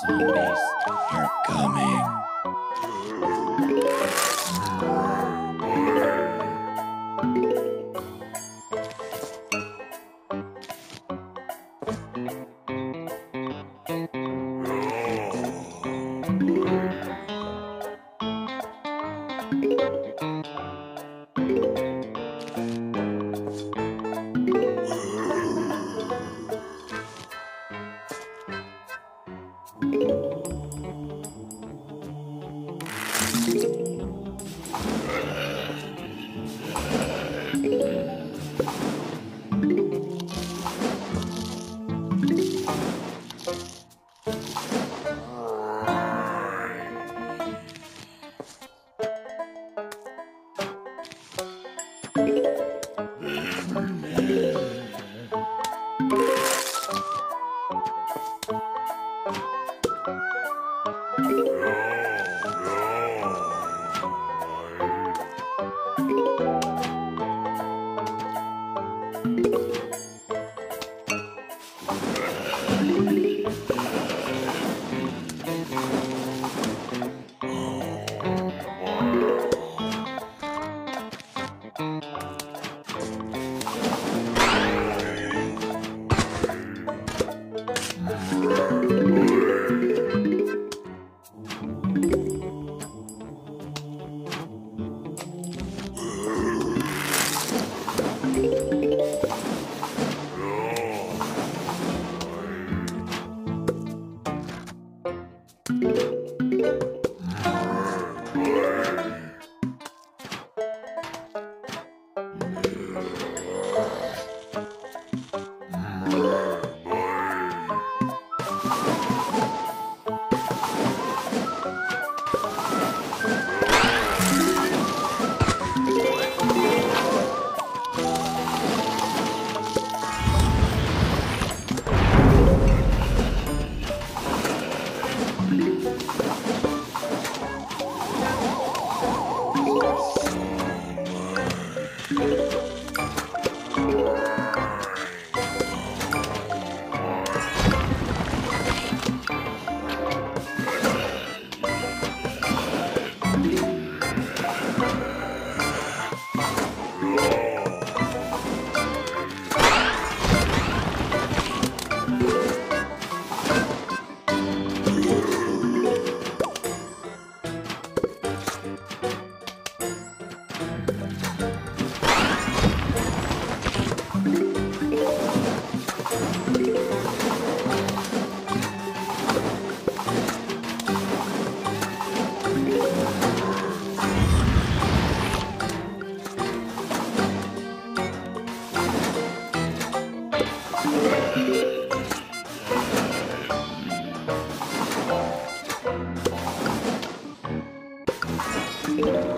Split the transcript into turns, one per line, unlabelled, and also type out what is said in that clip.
zombies are coming. Thank you. Thank you.
はあ。Thank
Thank you.